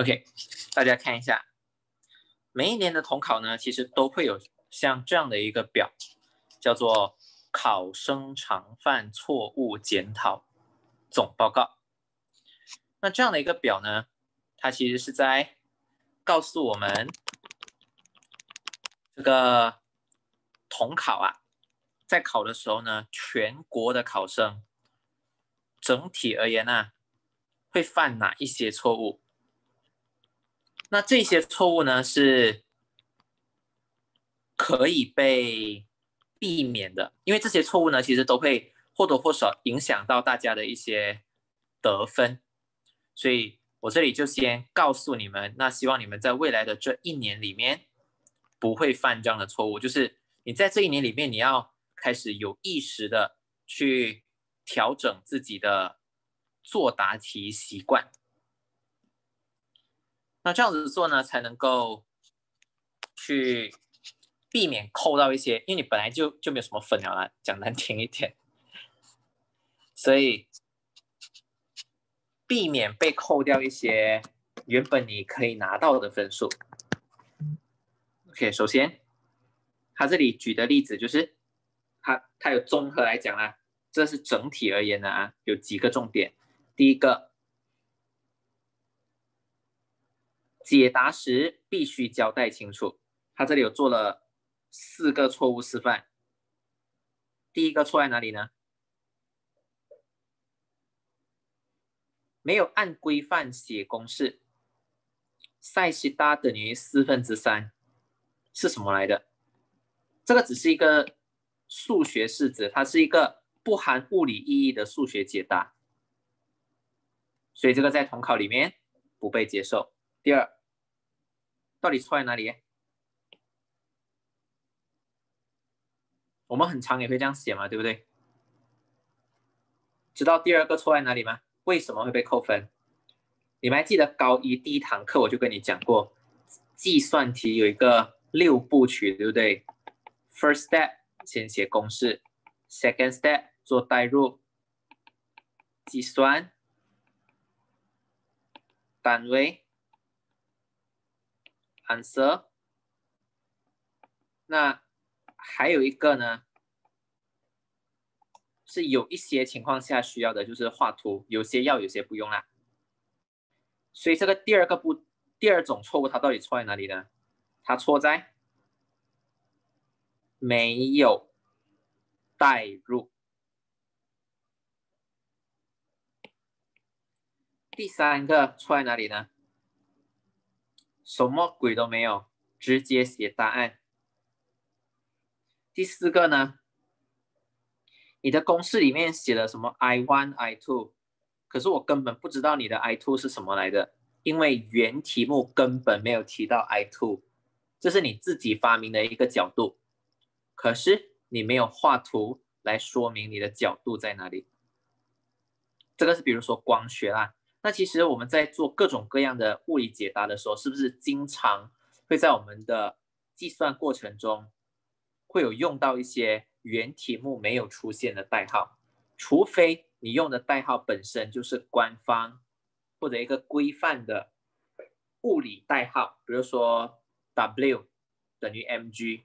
OK，大家看一下，每一年的统考呢，其实都会有像这样的一个表，叫做考生常犯错误检讨总报告。那这样的一个表呢，它其实是在告诉我们，这个统考啊，在考的时候呢，全国的考生整体而言呢，会犯哪一些错误？那这些错误呢，是可以被避免的，因为这些错误呢，其实都会或多或少影响到大家的一些得分，所以我这里就先告诉你们，那希望你们在未来的这一年里面不会犯这样的错误，就是你在这一年里面，你要开始有意识的去调整自己的作答题习惯。那这样子做呢，才能够去避免扣到一些，因为你本来就就没有什么分了啦，讲难听一点，所以避免被扣掉一些原本你可以拿到的分数。OK，首先他这里举的例子就是，他他有综合来讲啊，这是整体而言的啊，有几个重点，第一个。解答时必须交代清楚。他这里有做了四个错误示范。第一个错在哪里呢？没有按规范写公式。塞西达等于四分之三是什么来的？这个只是一个数学式子，它是一个不含物理意义的数学解答，所以这个在统考里面不被接受。第二。到底错在哪里？我们很长也会这样写嘛，对不对？知道第二个错在哪里吗？为什么会被扣分？你们还记得高一第一堂课我就跟你讲过，计算题有一个六部曲，对不对？First step 先写公式，Second step 做代入、计算、单位。answer，那还有一个呢，是有一些情况下需要的，就是画图，有些要，有些不用啦。所以这个第二个不，第二种错误，它到底错在哪里呢？它错在没有代入。第三个错在哪里呢？什么鬼都没有，直接写答案。第四个呢？你的公式里面写了什么 i one i two，可是我根本不知道你的 i two 是什么来的，因为原题目根本没有提到 i two，这是你自己发明的一个角度，可是你没有画图来说明你的角度在哪里。这个是比如说光学啦。那其实我们在做各种各样的物理解答的时候，是不是经常会在我们的计算过程中会有用到一些原题目没有出现的代号？除非你用的代号本身就是官方或者一个规范的物理代号，比如说 W 等于 mg，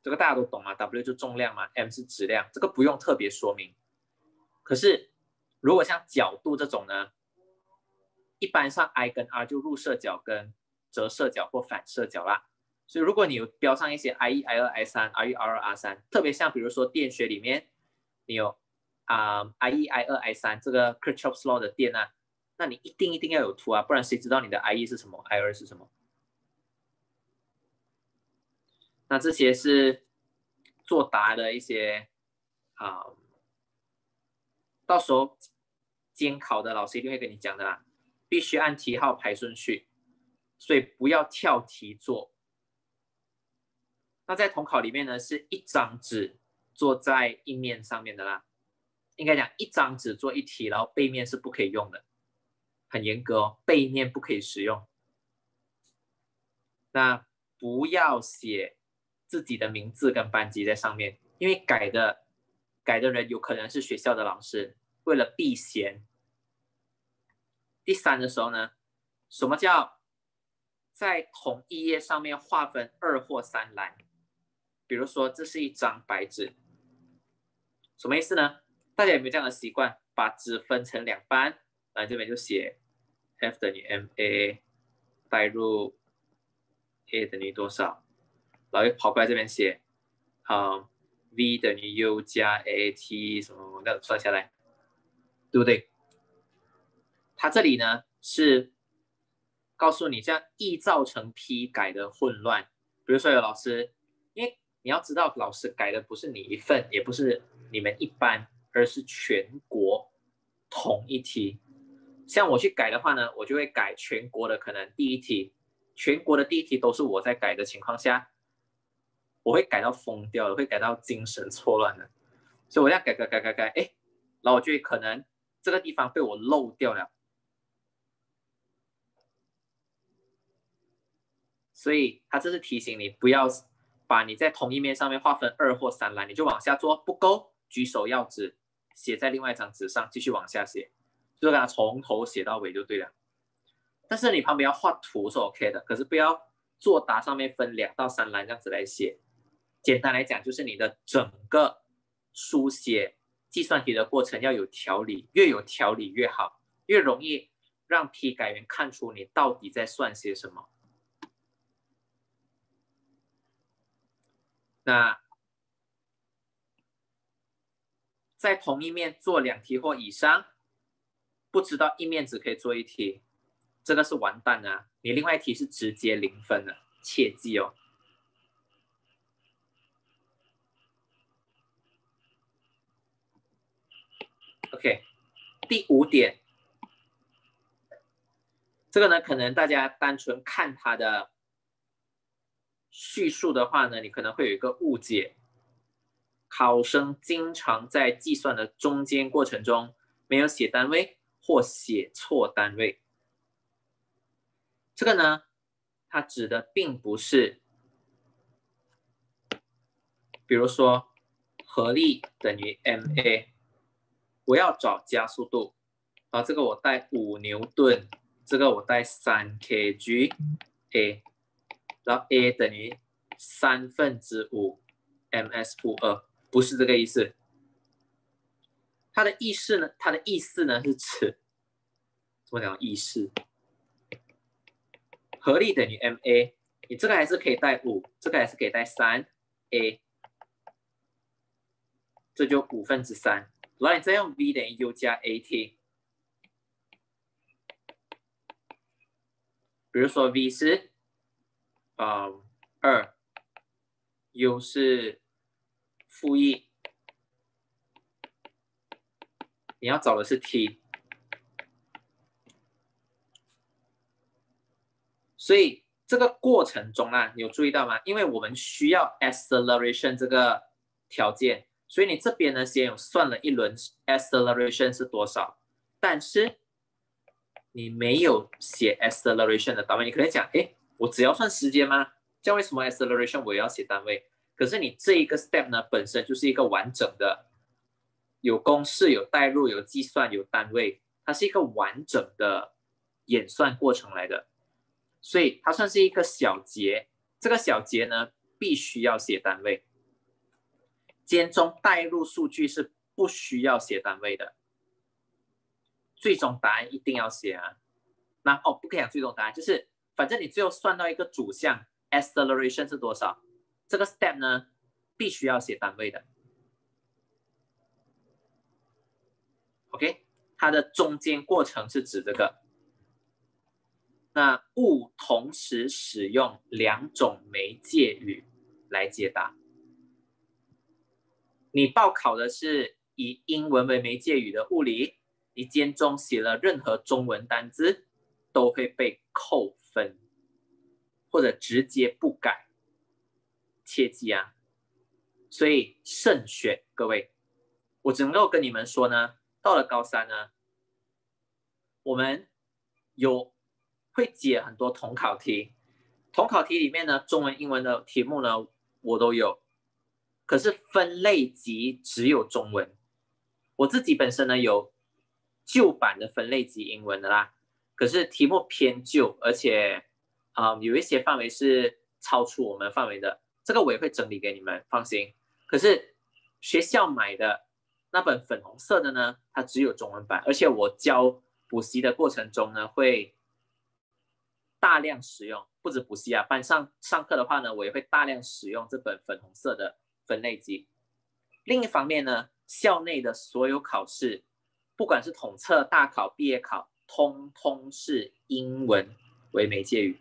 这个大家都懂嘛？W 就重量嘛，m 是质量，这个不用特别说明。可是如果像角度这种呢？一般上，I 跟 R 就入射角跟折射角或反射角啦。所以如果你有标上一些 I 一、I 二、I 三、R 一、R 二、R 三，特别像比如说电学里面，你有啊 I 一、I 二、I 三这个 Kirchhoff's law 的电啊，那你一定一定要有图啊，不然谁知道你的 I 一是什么，I 二是什么？那这些是作答的一些啊，到时候监考的老师一定会跟你讲的啦。必须按题号排顺序，所以不要跳题做。那在统考里面呢，是一张纸坐在印面上面的啦。应该讲一张纸做一题，然后背面是不可以用的，很严格哦，背面不可以使用。那不要写自己的名字跟班级在上面，因为改的改的人有可能是学校的老师，为了避嫌。第三的时候呢，什么叫在同一页上面划分二或三栏？比如说，这是一张白纸，什么意思呢？大家有没有这样的习惯，把纸分成两半，来这边就写 F 等于 ma，代入 a 等于多少，然后又跑过来这边写，啊，v 等于 u 加 at 什么那算下来，对不对？它这里呢是告诉你这样易造成批改的混乱，比如说有老师，因为你要知道，老师改的不是你一份，也不是你们一班，而是全国同一题。像我去改的话呢，我就会改全国的可能第一题，全国的第一题都是我在改的情况下，我会改到疯掉的，会改到精神错乱的。所以我要改改改改改，哎，然后我就会可能这个地方被我漏掉了。所以他这是提醒你不要。把你在同一面上面划分二或三栏，你就往下做，不够举手要纸，写在另外一张纸上，继续往下写，就给它从头写到尾就对了。但是你旁边要画图是 OK 的，可是不要作答上面分两到三栏这样子来写。简单来讲，就是你的整个书写计算题的过程要有条理，越有条理越好，越容易让批改员看出你到底在算些什么。那在同一面做两题或以上，不知道一面只可以做一题，这个是完蛋啊！你另外一题是直接零分的，切记哦。OK，第五点，这个呢，可能大家单纯看它的。叙述的话呢，你可能会有一个误解。考生经常在计算的中间过程中没有写单位或写错单位。这个呢，它指的并不是，比如说合力等于 ma，我要找加速度，啊，这个我带五牛顿，这个我带三 kg，a。然后 a 等于三分之五 ms 负二，不是这个意思。它的意思呢？它的意思呢是指怎么讲？意思合力等于 ma，你这个还是可以带五，这个还是可以带三 a，这就五分之三。然后你再用 v 等于 u 加 at，比如说 v 是。啊，二，u 是负一，你要找的是 t，所以这个过程中啊，你有注意到吗？因为我们需要 acceleration 这个条件，所以你这边呢先有算了一轮 acceleration 是多少，但是你没有写 acceleration 的单位，你可能讲，哎。我只要算时间吗？这样为什么 acceleration 我也要写单位？可是你这一个 step 呢，本身就是一个完整的，有公式、有代入、有计算、有单位，它是一个完整的演算过程来的，所以它算是一个小节。这个小节呢，必须要写单位。间中代入数据是不需要写单位的，最终答案一定要写啊。那哦，不可以讲最终答案，就是。反正你最后算到一个主项 acceleration 是多少，这个 step 呢必须要写单位的。OK，它的中间过程是指这个。那物同时使用两种媒介语来解答。你报考的是以英文为媒介语的物理，你间中写了任何中文单字，都会被扣。分或者直接不改，切记啊！所以慎选各位，我只能够跟你们说呢，到了高三呢，我们有会解很多统考题，统考题里面呢，中文、英文的题目呢，我都有，可是分类级只有中文。我自己本身呢有旧版的分类级英文的啦。可是题目偏旧，而且啊有一些范围是超出我们范围的，这个我也会整理给你们，放心。可是学校买的那本粉红色的呢，它只有中文版，而且我教补习的过程中呢，会大量使用，不止补习啊，班上上课的话呢，我也会大量使用这本粉红色的分类集。另一方面呢，校内的所有考试，不管是统测、大考、毕业考。通通是英文为媒介语，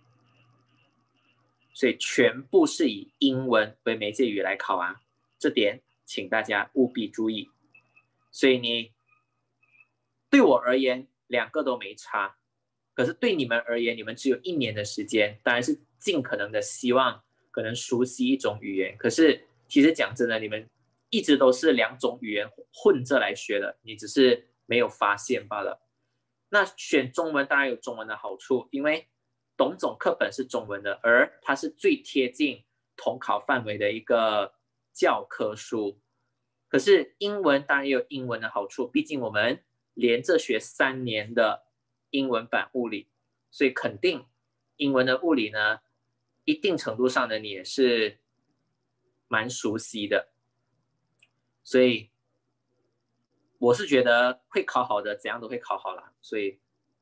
所以全部是以英文为媒介语来考啊，这点请大家务必注意。所以你对我而言两个都没差，可是对你们而言，你们只有一年的时间，当然是尽可能的希望可能熟悉一种语言。可是其实讲真的，你们一直都是两种语言混着来学的，你只是没有发现罢了。那选中文当然有中文的好处，因为董总课本是中文的，而它是最贴近统考范围的一个教科书。可是英文当然也有英文的好处，毕竟我们连着学三年的英文版物理，所以肯定英文的物理呢，一定程度上的你也是蛮熟悉的，所以。我是觉得会考好的，怎样都会考好了，所以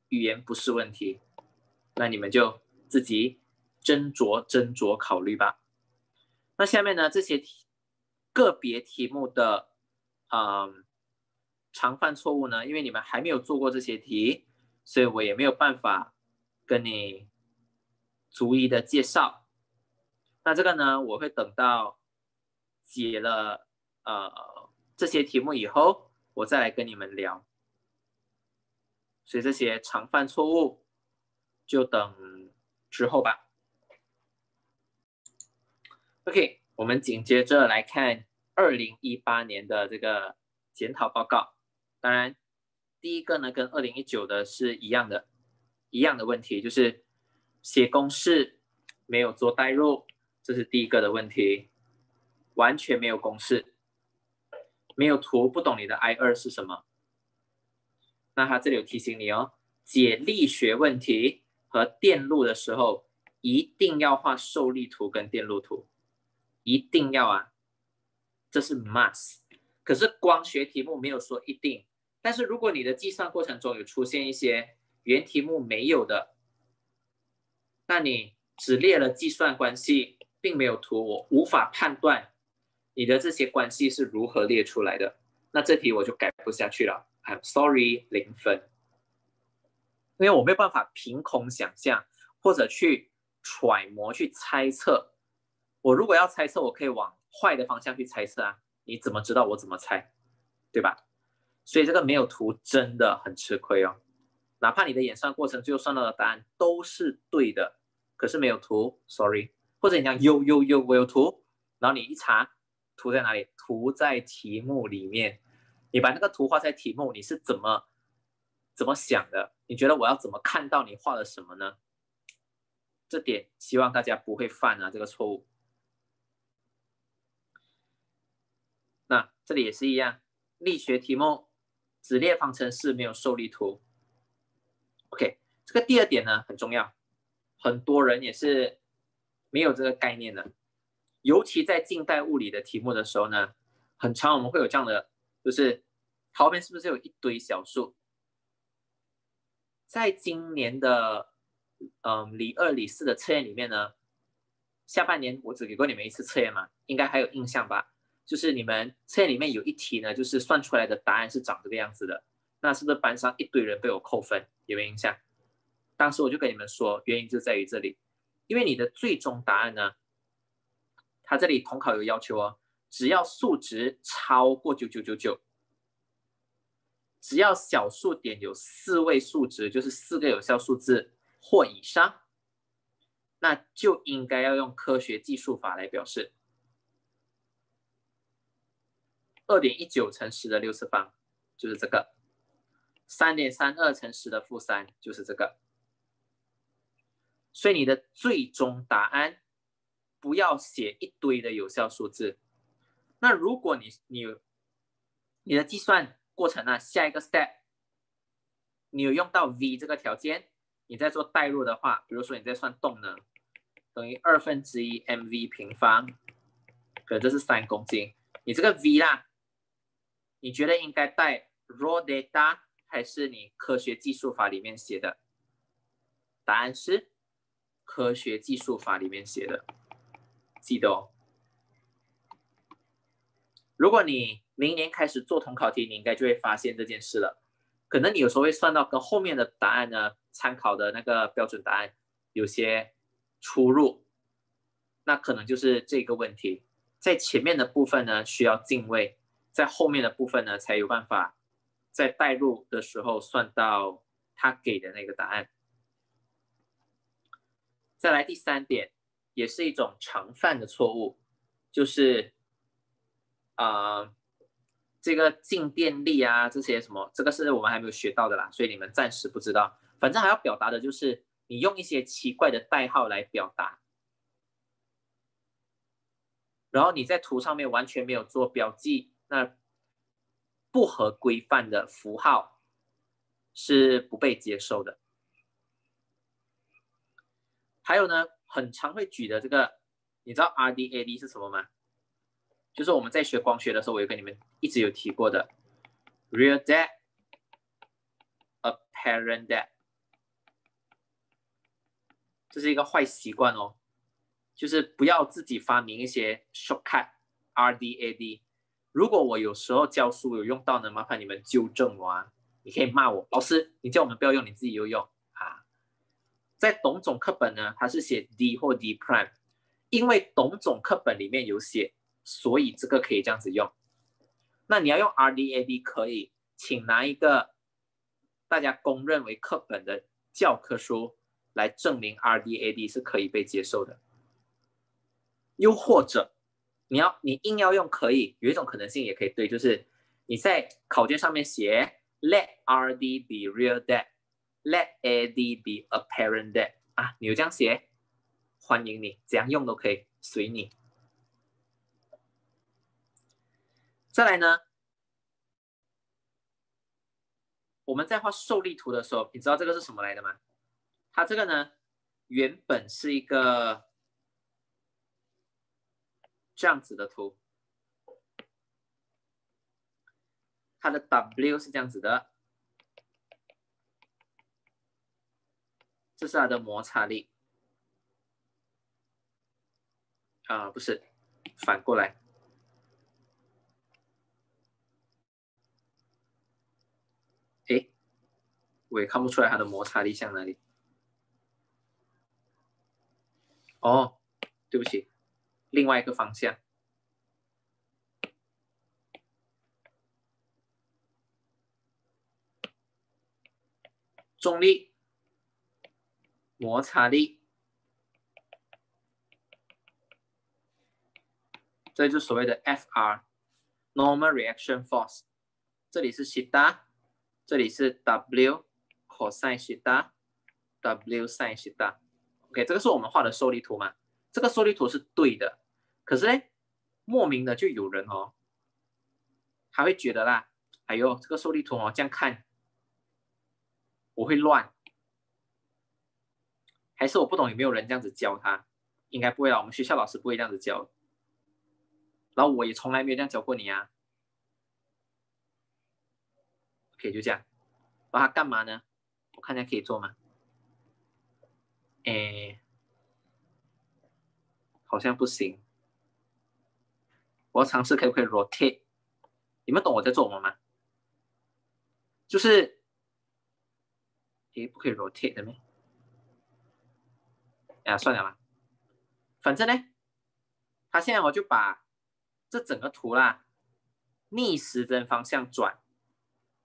语言不是问题。那你们就自己斟酌斟酌考虑吧。那下面呢，这些题个别题目的嗯常犯错误呢，因为你们还没有做过这些题，所以我也没有办法跟你逐一的介绍。那这个呢，我会等到解了呃这些题目以后。我再来跟你们聊，所以这些常犯错误就等之后吧。OK，我们紧接着来看二零一八年的这个检讨报告。当然，第一个呢跟二零一九的是一样的，一样的问题，就是写公式没有做代入，这是第一个的问题，完全没有公式。没有图，不懂你的 I 二是什么？那他这里有提醒你哦，解力学问题和电路的时候，一定要画受力图跟电路图，一定要啊，这是 must。可是光学题目没有说一定，但是如果你的计算过程中有出现一些原题目没有的，那你只列了计算关系，并没有图，我无法判断。你的这些关系是如何列出来的？那这题我就改不下去了。I'm sorry，零分，因为我没有办法凭空想象或者去揣摩、去猜测。我如果要猜测，我可以往坏的方向去猜测啊。你怎么知道我怎么猜？对吧？所以这个没有图真的很吃亏哦。哪怕你的演算过程最后算到的答案都是对的，可是没有图，sorry。或者你讲有有有我有图，然后你一查。图在哪里？图在题目里面。你把那个图画在题目，你是怎么怎么想的？你觉得我要怎么看到你画了什么呢？这点希望大家不会犯啊这个错误。那这里也是一样，力学题目只列方程式，没有受力图。OK，这个第二点呢很重要，很多人也是没有这个概念的。尤其在近代物理的题目的时候呢，很常我们会有这样的，就是旁边是不是有一堆小数？在今年的嗯理二、理四的测验里面呢，下半年我只给过你们一次测验嘛，应该还有印象吧？就是你们测验里面有一题呢，就是算出来的答案是长这个样子的，那是不是班上一堆人被我扣分？有没有印象？当时我就跟你们说，原因就在于这里，因为你的最终答案呢。他这里统考有要求哦，只要数值超过九九九九，只要小数点有四位数值，就是四个有效数字或以上，那就应该要用科学计数法来表示。二点一九乘十的六次方就是这个，三点三二乘十的负三就是这个，所以你的最终答案。不要写一堆的有效数字。那如果你你你的计算过程呢？下一个 step，你有用到 v 这个条件，你在做代入的话，比如说你在算动能，等于二分之一 mv 平方，可这是三公斤，你这个 v 啦，你觉得应该带 raw data 还是你科学技术法里面写的？答案是科学技术法里面写的，记得哦。如果你明年开始做统考题，你应该就会发现这件事了。可能你有时候会算到跟后面的答案呢，参考的那个标准答案有些出入，那可能就是这个问题。在前面的部分呢需要进位，在后面的部分呢才有办法在代入的时候算到他给的那个答案。再来第三点，也是一种常犯的错误，就是。啊，这个静电力啊，这些什么，这个是我们还没有学到的啦，所以你们暂时不知道。反正还要表达的就是你用一些奇怪的代号来表达，然后你在图上面完全没有做标记，那不合规范的符号是不被接受的。还有呢，很常会举的这个，你知道 RDAD 是什么吗？就是我们在学光学的时候，我有跟你们一直有提过的，real debt，apparent debt，这是一个坏习惯哦，就是不要自己发明一些 shortcut，RDAD。如果我有时候教书有用到呢，麻烦你们纠正我啊，你可以骂我，老师，你叫我们不要用，你自己又用。在董总课本呢，它是写 D 或 D prime，因为董总课本里面有写。所以这个可以这样子用，那你要用 RDAD 可以，请拿一个大家公认为课本的教科书来证明 RDAD 是可以被接受的。又或者你要你硬要用可以，有一种可能性也可以对，就是你在考卷上面写 Let RD be real that Let A D be apparent debt 啊，你就这样写，欢迎你怎样用都可以，随你。再来呢，我们在画受力图的时候，你知道这个是什么来的吗？它这个呢，原本是一个这样子的图，它的 W 是这样子的，这是它的摩擦力，啊，不是，反过来。哎我也看不出来它的摩擦力向哪里。哦，对不起，另外一个方向。重力、摩擦力，这就所谓的 F_R（Normal Reaction Force）。这里是西达，这里是 W。cos 西塔，W sin 西塔，OK，这个是我们画的受力图嘛？这个受力图是对的，可是呢，莫名的就有人哦，他会觉得啦，哎呦，这个受力图哦，这样看我会乱，还是我不懂有没有人这样子教他？应该不会啦，我们学校老师不会这样子教，然后我也从来没有这样教过你啊。OK，就这样，让他干嘛呢？我看下可以做吗？哎，好像不行。我要尝试可不可以 rotate？你们懂我在做什么吗？就是，哎，不可以 rotate 的咩？哎呀，算了吧。反正呢，他现在我就把这整个图啦，逆时针方向转，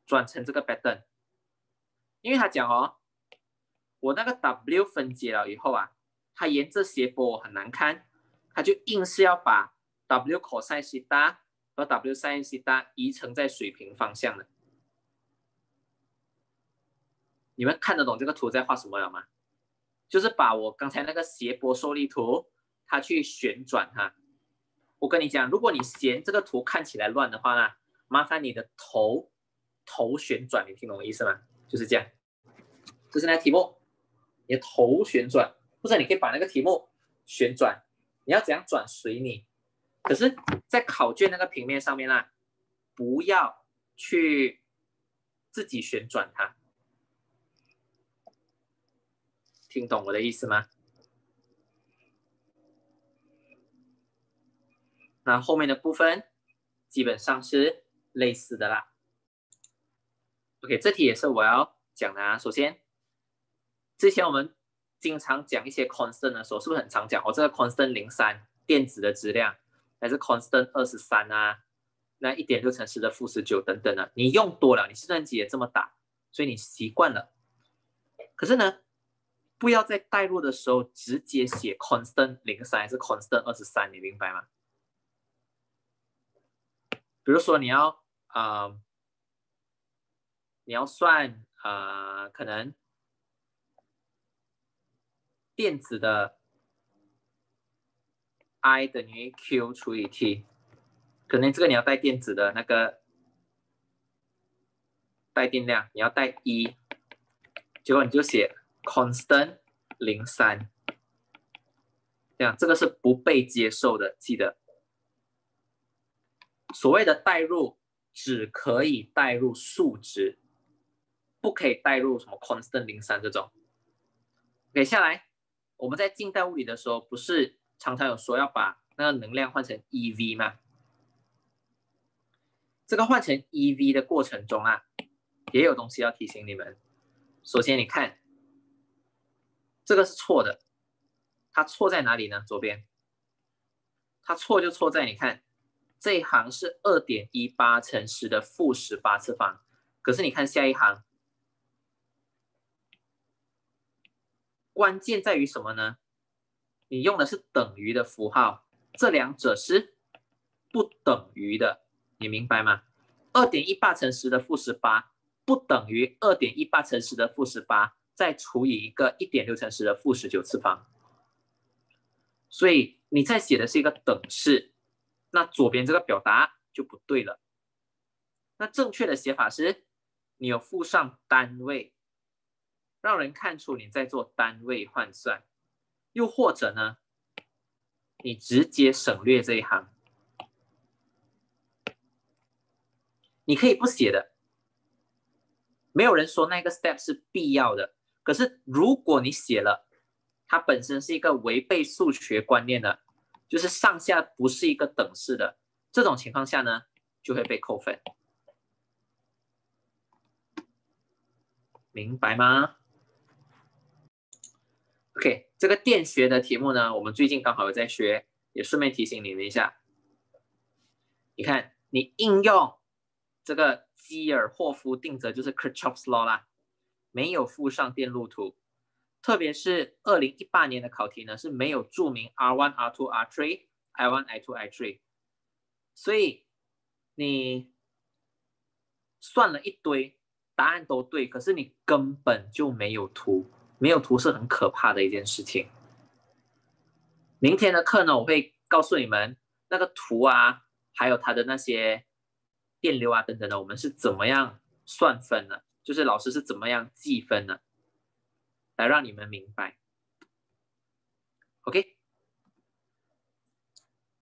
转成这个 pattern。因为他讲哦，我那个 W 分解了以后啊，它沿着斜坡很难看，他就硬是要把 W cos 西塔和 W sin 西塔移成在水平方向的。你们看得懂这个图在画什么了吗？就是把我刚才那个斜坡受力图，它去旋转它。我跟你讲，如果你嫌这个图看起来乱的话呢，麻烦你的头头旋转，你听懂我意思吗？就是这样，这是那题目，你的头旋转，或者你可以把那个题目旋转，你要怎样转随你。可是，在考卷那个平面上面呢，不要去自己旋转它。听懂我的意思吗？那后面的部分基本上是类似的啦。OK，这题也是我要讲的啊。首先，之前我们经常讲一些 constant 的时候，是不是很常讲？哦，这个 constant 零三电子的质量，还是 constant 二十三啊？那一点六乘十的负十九等等的，你用多了，你计算机也这么打，所以你习惯了。可是呢？不要在代入的时候直接写 constant 零三还是 constant 二十三，你明白吗？比如说你要啊，你要算啊，可能电子的 I 等于 Q 除以 T，可能这个你要带电子的那个带电量，你要带一，结果你就写。Constant 零三，这样这个是不被接受的，记得。所谓的代入只可以代入数值，不可以代入什么 constant 零三这种。给下来，我们在近代物理的时候，不是常常有说要把那个能量换成 eV 吗？这个换成 eV 的过程中啊，也有东西要提醒你们。首先，你看。这个是错的，它错在哪里呢？左边，它错就错在你看这一行是二点一八乘十的负十八次方，可是你看下一行，关键在于什么呢？你用的是等于的符号，这两者是不等于的，你明白吗？二点一八乘十的负十八不等于二点一八乘十的负十八。再除以一个一点六乘十的负十九次方，所以你在写的是一个等式，那左边这个表达就不对了。那正确的写法是，你有附上单位，让人看出你在做单位换算，又或者呢，你直接省略这一行，你可以不写的，没有人说那个 step 是必要的。可是，如果你写了，它本身是一个违背数学观念的，就是上下不是一个等式的这种情况下呢，就会被扣分，明白吗？OK，这个电学的题目呢，我们最近刚好有在学，也顺便提醒你们一下。你看，你应用这个基尔霍夫定则，就是 Kirchhoff's law 啦。没有附上电路图，特别是二零一八年的考题呢是没有注明 R one R two R three I one I two I three，所以你算了一堆答案都对，可是你根本就没有图，没有图是很可怕的一件事情。明天的课呢，我会告诉你们那个图啊，还有它的那些电流啊等等的，我们是怎么样算分的。就是老师是怎么样计分呢？来让你们明白。OK。